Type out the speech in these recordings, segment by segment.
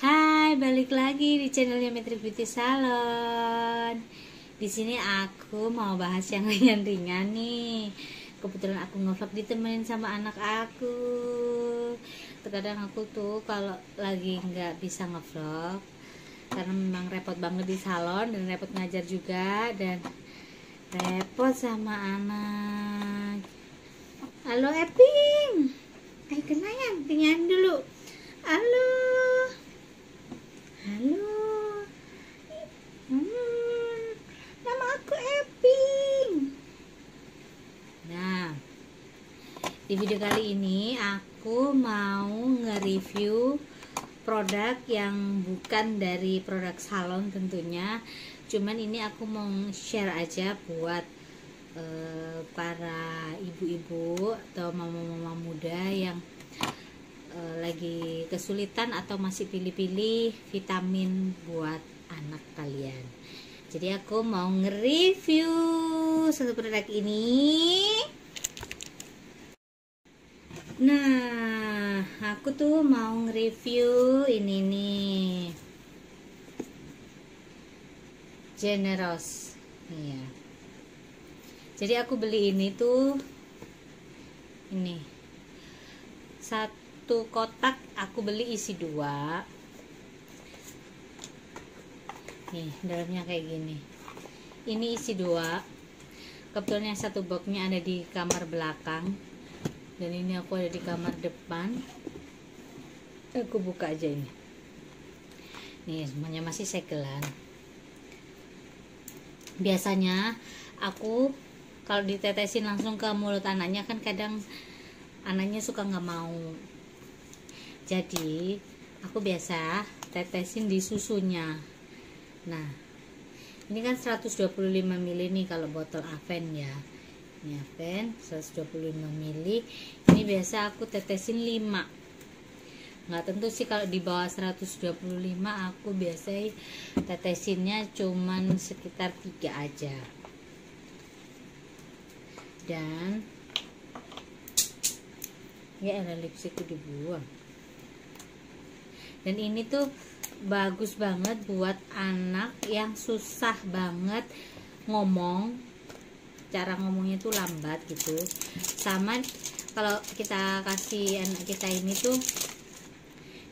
Hai, balik lagi di channelnya Metri Beauty Salon. Di sini aku mau bahas yang ringan-ringan nih. Kebetulan aku ngevlog ditemenin sama anak aku. Terkadang aku tuh kalau lagi nggak bisa ngevlog karena memang repot banget di salon dan repot ngajar juga dan repot sama anak. Halo Eping. Ayo kenalan, kenalan dulu. Halo. Halo. Hmm, nama aku Eping. Nah, di video kali ini aku mau nge-review produk yang bukan dari produk salon tentunya. Cuman ini aku mau share aja buat eh, para ibu-ibu atau mama-mama muda yang eh, lagi kesulitan atau masih pilih-pilih vitamin buat anak kalian. Jadi aku mau nge-review satu produk ini. Nah, aku tuh mau nge-review ini nih. Generous. Iya. Jadi aku beli ini tuh ini. Satu kotak aku beli isi dua. Nih, dalamnya kayak gini. Ini isi dua. Kebetulan yang satu boxnya ada di kamar belakang dan ini aku ada di kamar depan aku buka aja ini. Nih semuanya masih segelan. Biasanya aku kalau ditetesin langsung ke mulut anaknya kan kadang anaknya suka nggak mau. Jadi aku biasa tetesin di susunya. Nah ini kan 125 ml nih kalau botol Aven ya. Ini Aven 125 ml ini biasa aku tetesin 5 nggak tentu sih kalau di bawah 125 aku biasa tetesinnya cuman sekitar 3 aja. Dan ya ada lipstikku dibuang. Dan ini tuh bagus banget buat anak yang susah banget ngomong. Cara ngomongnya tuh lambat gitu. Sama kalau kita kasih anak kita ini tuh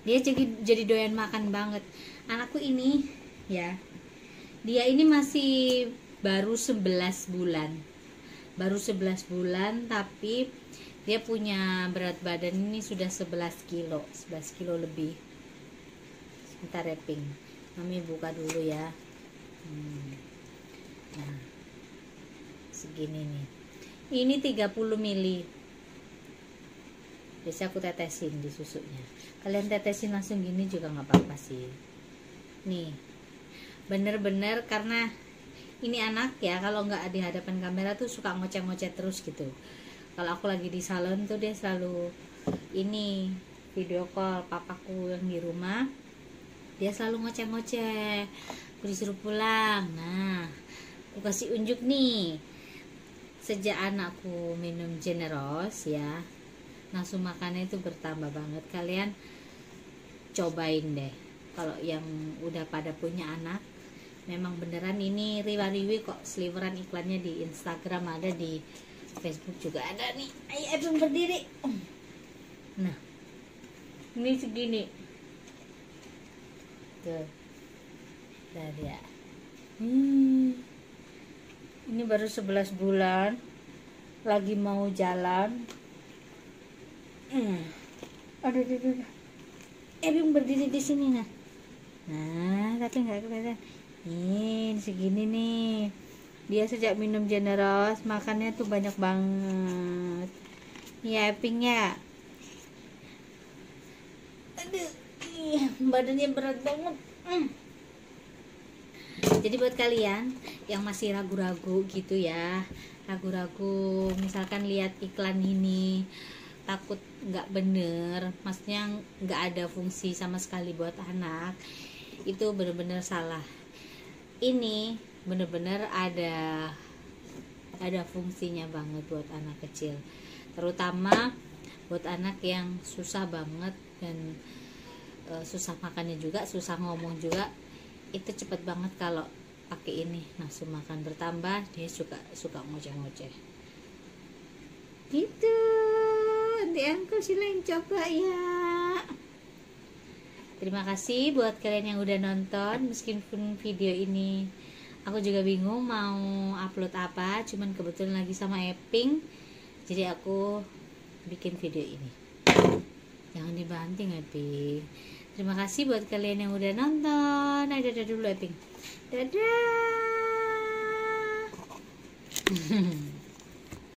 dia jadi jadi doyan makan banget. Anakku ini ya dia ini masih baru 11 bulan. Baru 11 bulan tapi dia punya berat badan ini sudah 11 kilo 11 kilo lebih. Sebentar ya pink mami buka dulu ya. Hmm. nah segini nih. Ini 30 mili biasa aku tetesin di susunya. Kalian tetesin langsung gini juga nggak apa-apa sih. Nih bener-bener karena ini anak ya kalau nggak di hadapan kamera tuh suka ngoceh-ngoceh terus gitu. Kalau aku lagi di salon tuh dia selalu ini video call papaku yang di rumah dia selalu ngoceh-ngoceh. Aku disuruh pulang. Nah aku kasih unjuk nih. Sejak anakku minum generos ya nafsu makannya itu bertambah banget. Kalian cobain deh. Kalau yang udah pada punya anak memang beneran ini riwa-riwi kok sliveran iklannya di Instagram ada di Facebook juga ada nih. Ayo Edwin berdiri. Nah ini segini. Tuh. Dari ya hmm. ini baru 11 bulan. Lagi mau jalan hmm. aduh aduh aduh Ebing berdiri di sini nah nah tapi nggak kelihatan. Ini segini nih. Dia sejak minum generos makannya tuh banyak banget. Ya Eping ya aduh badannya berat banget. Hmm. jadi buat kalian yang masih ragu-ragu gitu ya ragu-ragu misalkan lihat iklan ini takut nggak bener maksudnya nggak ada fungsi sama sekali buat anak itu bener-bener salah. Ini bener-bener ada ada fungsinya banget buat anak kecil terutama buat anak yang susah banget dan eh, susah makannya juga susah ngomong juga itu cepet banget kalau pakai ini nafsu makan bertambah dia suka suka ngoceh-ngoceh. Gitu angkel silain coba ya. Terima kasih buat kalian yang udah nonton meskipun video ini aku juga bingung mau upload apa cuman kebetulan lagi sama Eping jadi aku bikin video ini. Jangan dibanting Eping. Terima kasih buat kalian yang udah nonton. Nah dadah dulu Eping. Dadah